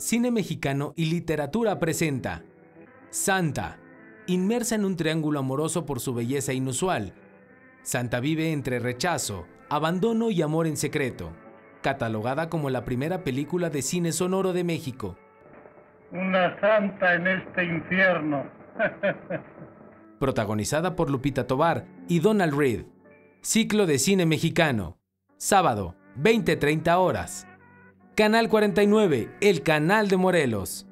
Cine Mexicano y Literatura presenta Santa, inmersa en un triángulo amoroso por su belleza inusual. Santa vive entre rechazo, abandono y amor en secreto, catalogada como la primera película de cine sonoro de México. Una santa en este infierno. Protagonizada por Lupita Tobar y Donald Reed. Ciclo de cine mexicano. Sábado, 20-30 horas. Canal 49, el canal de Morelos.